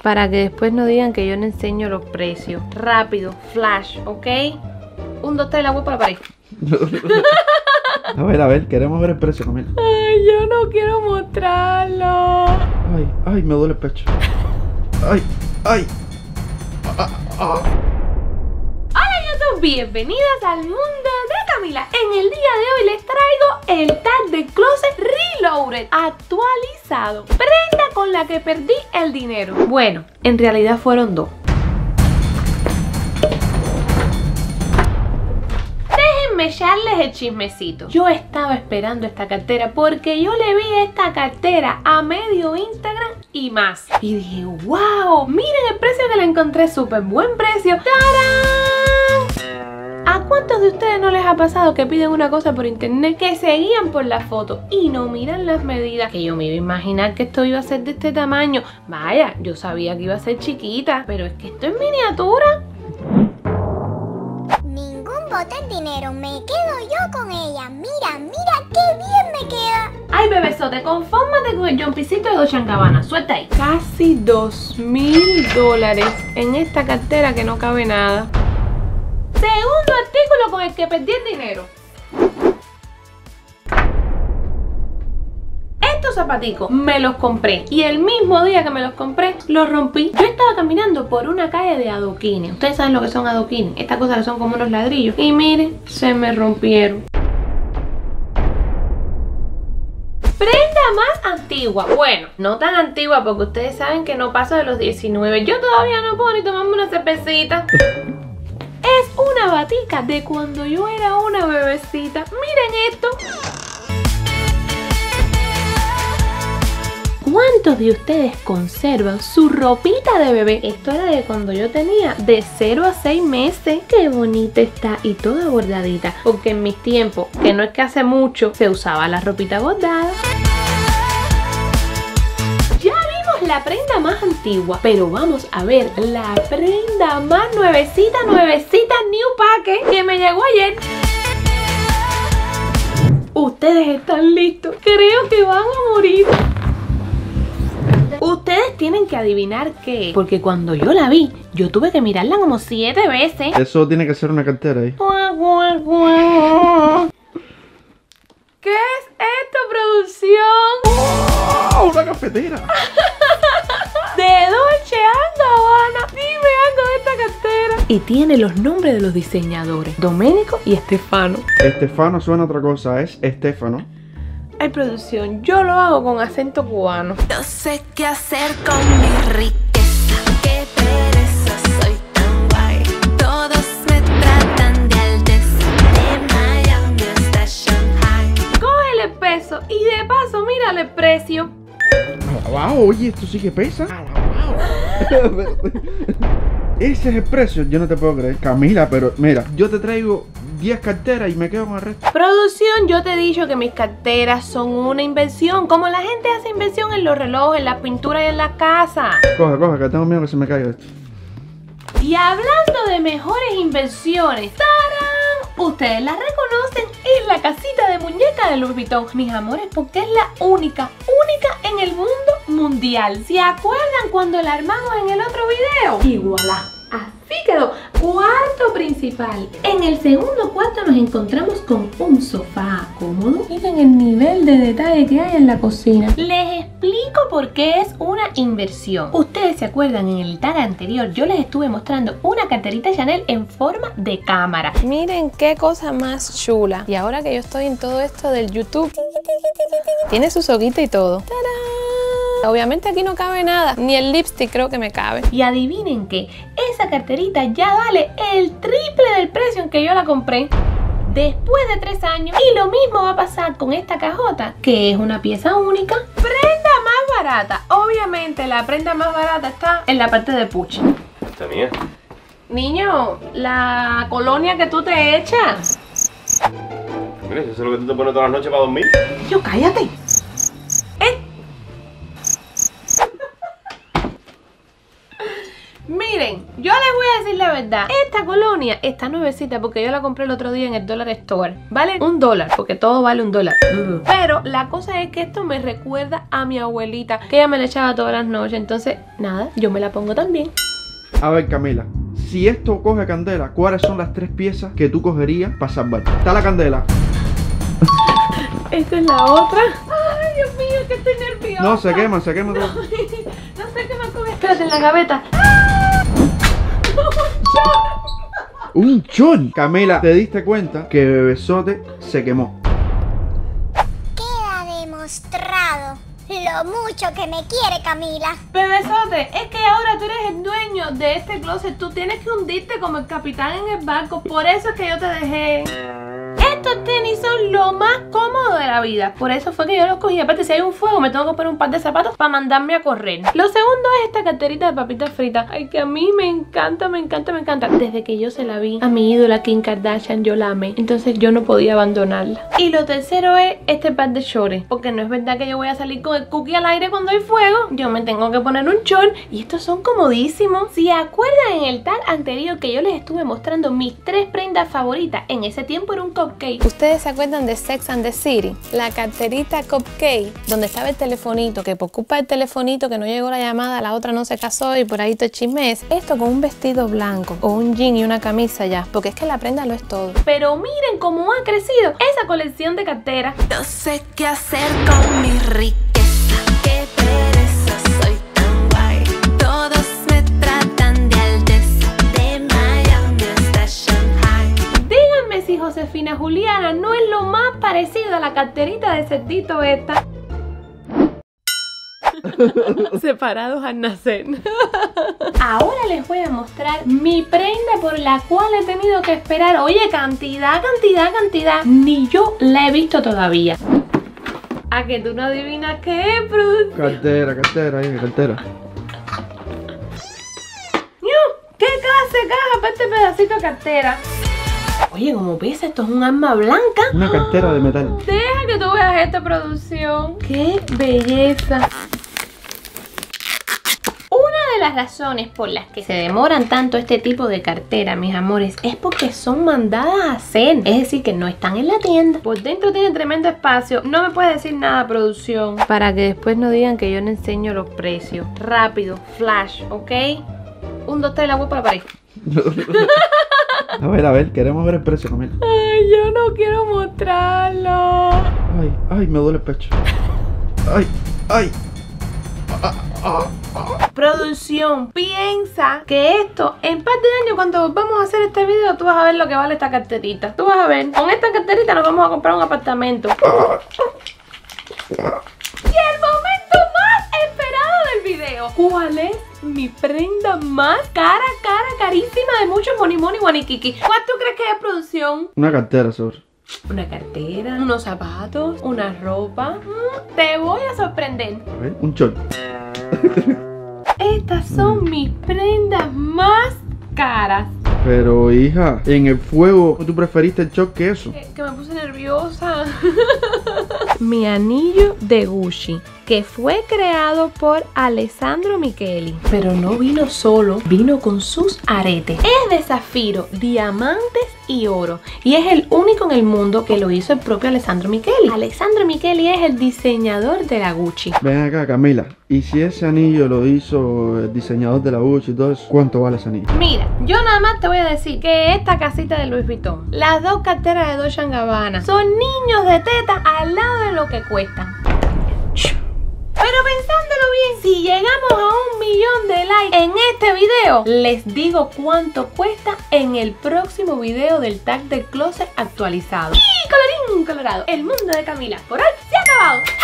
Para que después no digan que yo no enseño los precios. Rápido, flash, ¿ok? Un, dos, tres, la voy para la pared. A ver, a ver, queremos ver el precio, Camila. Ay, yo no quiero mostrarlo. Ay, ay, me duele el pecho. Ay, ay. Ah, ah. Hola YouTube, bienvenidas al mundo de Camila. En el día de hoy les traigo el tag de Closet Reloaded actualizado. Prenda con la que perdí el dinero. Bueno, en realidad fueron dos. Déjenme echarles el chismecito. Yo estaba esperando esta cartera porque yo le vi esta cartera a medio Instagram y más. Y dije, wow, miren el precio que la encontré, súper buen precio. ¡Tarán! ¿A cuántos de ustedes no les ha pasado que piden una cosa por internet que se guían por la foto y no miran las medidas? Que yo me iba a imaginar que esto iba a ser de este tamaño. Vaya, yo sabía que iba a ser chiquita, pero es que esto es miniatura. Ningún bote en dinero, me quedo yo con ella. Mira, mira qué bien me queda. Ay, bebesote, confórmate con el jumpicito de Dolce Gabbana. Suelta ahí. Casi dos mil dólares en esta cartera que no cabe nada. Segundo artículo con el que perdí el dinero. Estos zapaticos me los compré y el mismo día que me los compré los rompí. Yo estaba caminando por una calle de adoquines. Ustedes saben lo que son adoquines. Estas cosas que son como unos ladrillos. Y miren, se me rompieron. Prenda más antigua. Bueno, no tan antigua porque ustedes saben que no paso de los 19. Yo todavía no puedo ni tomarme una cervecita. Es una batica de cuando yo era una bebecita. Miren esto. ¿Cuántos de ustedes conservan su ropita de bebé? Esto era de cuando yo tenía de 0 a 6 meses. Qué bonita está y toda bordadita. Porque en mis tiempos, que no es que hace mucho, se usaba la ropita bordada. La prenda más antigua, pero vamos a ver la prenda más nuevecita, nuevecita, new package que me llegó ayer. Ustedes están listos. Creo que van a morir. Ustedes tienen que adivinar qué porque cuando yo la vi, yo tuve que mirarla como siete veces. Eso tiene que ser una cartera ahí. ¿Qué es esto, producción? ¡Oh! ¡Una cafetera! Y tiene los nombres de los diseñadores, Domenico y Estefano. Estefano suena a otra cosa, es Estefano. Ay, producción, yo lo hago con acento cubano. No sé qué hacer con mi riqueza. Qué pereza, soy tan guay. Todos me tratan de alteza. De Miami hasta Shanghai. Cógele el peso y de paso mírale el precio. Alabao, oye, esto sí que pesa. Alabao. Ese es el precio, yo no te puedo creer. Camila, pero mira, yo te traigo 10 carteras y me quedo con el resto. Producción, yo te he dicho que mis carteras son una inversión. Como la gente hace inversión en los relojes, en las pinturas y en la casa. Coge, coge, que tengo miedo que se me caiga esto. Y hablando de mejores inversiones, ¡tarán! Ustedes la reconocen, es la casita de muñeca de Louis Vuitton. Mis amores, porque es la única, única en el mundo mundial. ¿Se acuerdan cuando la armamos en el otro video? Igualá. Quedó. Cuarto principal. En el segundo cuarto nos encontramos con un sofá cómodo. Miren el nivel de detalle que hay en la cocina. Les explico por qué es una inversión. Ustedes se acuerdan en el tag anterior, yo les estuve mostrando una carterita Chanel en forma de cámara. Miren qué cosa más chula. Y ahora que yo estoy en todo esto del YouTube, tiene su soguita y todo. ¡Tarán! Obviamente aquí no cabe nada, ni el lipstick creo que me cabe. Y adivinen que esa carterita ya vale el triple del precio en que yo la compré. Después de tres años. Y lo mismo va a pasar con esta cajota, que es una pieza única. Prenda más barata. Obviamente la prenda más barata está en la parte de puch. Esta mía. Niño, la colonia que tú te echas. Mira, eso es lo que tú te pones todas las noches para dormir. Yo, cállate. ¿Eh? Miren, yo les voy a decir la verdad. Esta colonia está nuevecita porque yo la compré el otro día en el Dollar Store. Vale un dólar, porque todo vale un dólar. Pero la cosa es que esto me recuerda a mi abuelita, que ella me la echaba todas las noches. Entonces, nada, yo me la pongo también. A ver, Camila, si esto coge candela, ¿cuáles son las tres piezas que tú cogerías para salvar? Está la candela. Esta es la otra. Ay, Dios mío, que estoy nerviosa. No, se quema, se quema todo. no sé qué más comer. Espérate, en la gaveta. Un chon. Camila, ¿te diste cuenta que Bebesote se quemó? Queda demostrado lo mucho que me quiere Camila. Bebesote, es que ahora tú eres el dueño de este closet. Tú tienes que hundirte como el capitán en el barco. Por eso es que yo te dejé. Estos tenis son lo más cómodo de la vida. Por eso fue que yo los cogí. Aparte, si hay un fuego, me tengo que poner un par de zapatos para mandarme a correr. Lo segundo es esta carterita de papitas fritas. Ay, que a mí me encanta, me encanta, me encanta. Desde que yo se la vi a mi ídola Kim Kardashian, yo la amé. Entonces yo no podía abandonarla. Y lo tercero es este par de shorts. Porque no es verdad que yo voy a salir con el cookie al aire cuando hay fuego. Yo me tengo que poner un short. Y estos son comodísimos. Si acuerdan en el tag anterior que yo les estuve mostrando mis tres prendas favoritas. En ese tiempo era un cupcake. ¿Ustedes se acuerdan de Sex and the City? La carterita cupcake, donde estaba el telefonito, que por culpa del telefonito que no llegó la llamada, la otra no se casó y por ahí todo el chisme es Esto con un vestido blanco o un jean y una camisa ya, porque es que la prenda lo es todo. Pero miren cómo ha crecido esa colección de carteras. No sé qué hacer con mi riqueza. La carterita de cerdito esta. Separados al nacer. Ahora les voy a mostrar mi prenda por la cual he tenido que esperar. Oye, cantidad, cantidad, cantidad. Ni yo la he visto todavía. A que tú no adivinas qué es, Bruce. Cartera, cartera, ahí, cartera. ¿Qué clase de caja para este pedacito de cartera? Oye, como ves, esto es un arma blanca. Una cartera de metal. Deja que tú veas esta producción. ¡Qué belleza! Una de las razones por las que se demoran tanto este tipo de cartera, mis amores, es porque son mandadas a hacer. Es decir, que no están en la tienda. Por dentro tiene tremendo espacio. No me puedes decir nada, producción. Para que después no digan que yo no enseño los precios. Rápido, flash, ¿ok? Un, dos, tres, la voy para pared. A ver, a ver, queremos ver el precio, Camila. Ay, yo no quiero mostrarlo. Ay, ay, me duele el pecho. Ay, ay. Producción, piensa que esto, en par de años, cuando vamos a hacer este video, tú vas a ver lo que vale esta carterita. Tú vas a ver, con esta carterita nos vamos a comprar un apartamento. Y el momento más esperado del video. ¿Cuál es mi prenda más cara, cara, carísima de muchos money money guaniquiqui? ¿Cuál tú crees que es producción? Una cartera, sobre. Una cartera, unos zapatos, una ropa. Mm, te voy a sorprender. A ver, un short. Estas son mis prendas más caras. Pero, hija, en el fuego, ¿tú preferiste el short que eso? Que, que me puse nerviosa. Mi anillo de Gucci, que fue creado por Alessandro Micheli. Pero no vino solo, vino con sus aretes. Es de zafiro, diamantes y oro. Y es el único en el mundo que lo hizo el propio Alessandro Micheli. Alessandro Micheli es el diseñador de la Gucci. Ven acá, Camila. ¿Y si ese anillo lo hizo el diseñador de la Gucci y todo eso? ¿Cuánto vale ese anillo? Mira, yo nada más te voy a decir que esta casita de Louis Vuitton, las dos carteras de Dolce Gabbana, son niños de teta al lado de lo que cuestan. Pensándolo bien, si llegamos a un millón de likes en este video, les digo cuánto cuesta en el próximo video del tag del closet actualizado. Y colorín colorado, el mundo de Camila por hoy se ha acabado.